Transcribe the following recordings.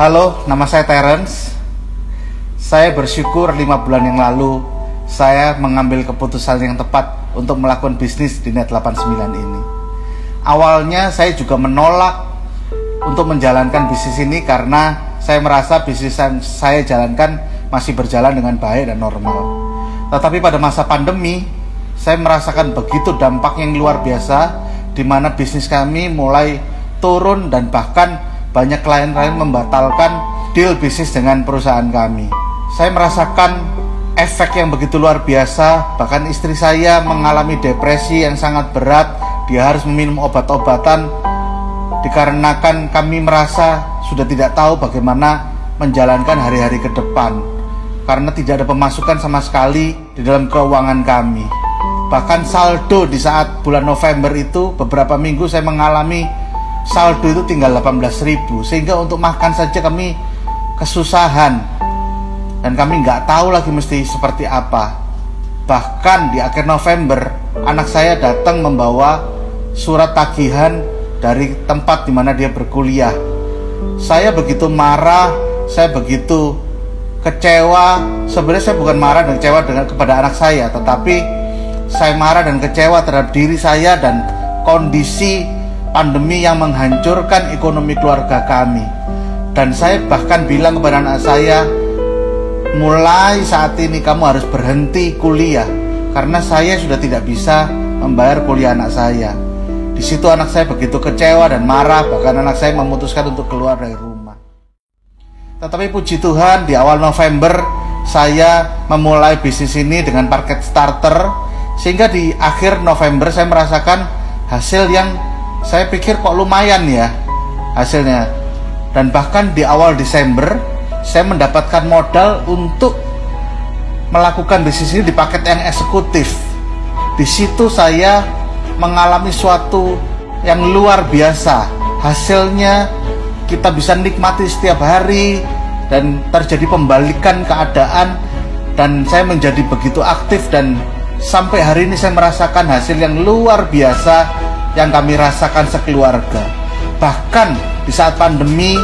Halo, nama saya Terence. Saya bersyukur lima bulan yang lalu saya mengambil keputusan yang tepat untuk melakukan bisnis di Net 89 ini. Awalnya saya juga menolak untuk menjalankan bisnis ini karena saya merasa bisnis yang saya jalankan masih berjalan dengan baik dan normal. Tetapi pada masa pandemi, saya merasakan begitu dampak yang luar biasa di mana bisnis kami mulai turun dan bahkan banyak klien-klien membatalkan deal bisnis dengan perusahaan kami. Saya merasakan efek yang begitu luar biasa, bahkan istri saya mengalami depresi yang sangat berat, dia harus meminum obat-obatan dikarenakan kami merasa sudah tidak tahu bagaimana menjalankan hari-hari ke depan karena tidak ada pemasukan sama sekali di dalam keuangan kami. Bahkan saldo di saat bulan November itu beberapa minggu saya mengalami saldo itu tinggal 18.000 sehingga untuk makan saja kami kesusahan dan kami nggak tahu lagi mesti seperti apa. Bahkan di akhir November, anak saya datang membawa surat tagihan dari tempat di mana dia berkuliah. Saya begitu marah, saya begitu kecewa. Sebenarnya saya bukan marah dan kecewa dengan kepada anak saya, tetapi saya marah dan kecewa terhadap diri saya dan kondisi pandemi yang menghancurkan ekonomi keluarga kami. Dan saya bahkan bilang kepada anak saya, mulai saat ini kamu harus berhenti kuliah karena saya sudah tidak bisa membayar kuliah anak saya. Di situ anak saya begitu kecewa dan marah, bahkan anak saya memutuskan untuk keluar dari rumah. Tetapi puji Tuhan di awal November saya memulai bisnis ini dengan parket starter sehingga di akhir November saya merasakan hasil yang saya pikir kok lumayan ya hasilnya dan bahkan di awal Desember saya mendapatkan modal untuk melakukan bisnis ini di paket yang eksekutif. Di situ saya mengalami suatu yang luar biasa. Hasilnya kita bisa nikmati setiap hari dan terjadi pembalikan keadaan dan saya menjadi begitu aktif dan sampai hari ini saya merasakan hasil yang luar biasa yang kami rasakan sekeluarga. Bahkan di saat pandemi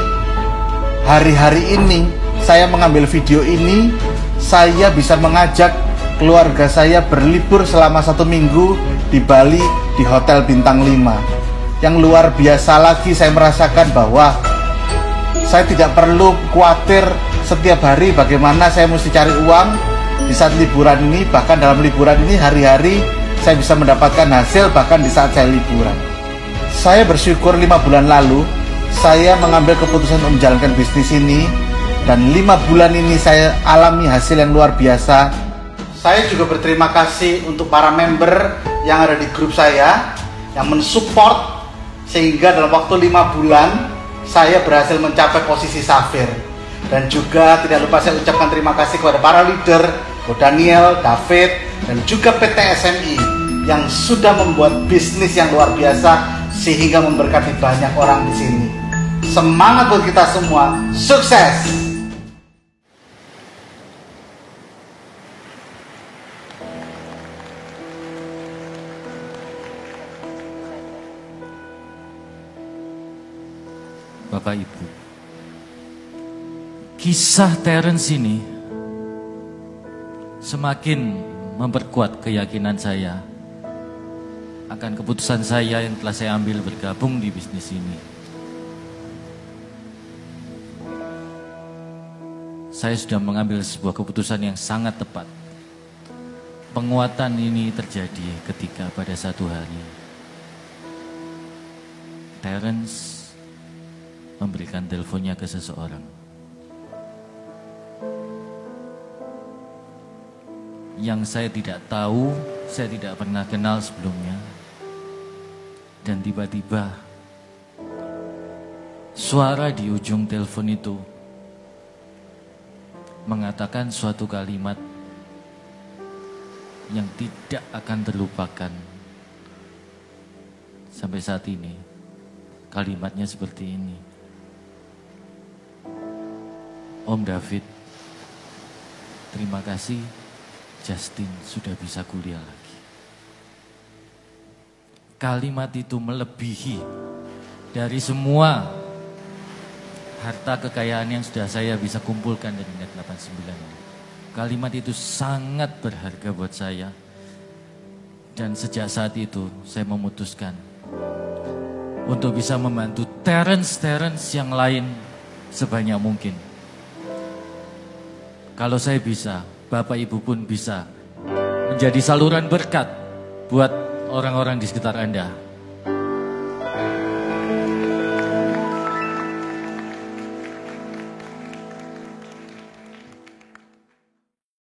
hari-hari ini saya mengambil video ini saya bisa mengajak keluarga saya berlibur selama satu minggu di Bali di Hotel Bintang 5 yang luar biasa lagi saya merasakan bahwa saya tidak perlu khawatir setiap hari bagaimana saya mesti cari uang di saat liburan ini bahkan dalam liburan ini hari-hari saya bisa mendapatkan hasil bahkan di saat saya liburan. Saya bersyukur lima bulan lalu saya mengambil keputusan untuk menjalankan bisnis ini dan lima bulan ini saya alami hasil yang luar biasa. Saya juga berterima kasih untuk para member yang ada di grup saya yang mensupport sehingga dalam waktu lima bulan saya berhasil mencapai posisi safir. Dan juga tidak lupa saya ucapkan terima kasih kepada para leader Daniel, David dan juga PT SMI yang sudah membuat bisnis yang luar biasa sehingga memberkati banyak orang di sini. Semangat buat kita semua. Sukses! Bapak Ibu, kisah Terence ini semakin memperkuat keyakinan saya akan keputusan saya yang telah saya ambil bergabung di bisnis ini. saya sudah mengambil sebuah keputusan yang sangat tepat. Penguatan ini terjadi ketika pada satu hari Terence memberikan teleponnya ke seseorang. Yang saya tidak tahu, saya tidak pernah kenal sebelumnya. Dan tiba-tiba suara di ujung telepon itu mengatakan suatu kalimat yang tidak akan terlupakan sampai saat ini. Kalimatnya seperti ini. Om David, terima kasih Justin sudah bisa kuliah lagi. Kalimat itu melebihi dari semua harta kekayaan yang sudah saya bisa kumpulkan dari net 89 ini. Kalimat itu sangat berharga buat saya. Dan sejak saat itu saya memutuskan untuk bisa membantu Terence-Terence yang lain sebanyak mungkin. Kalau saya bisa, Bapak Ibu pun bisa menjadi saluran berkat buat orang-orang di sekitar Anda.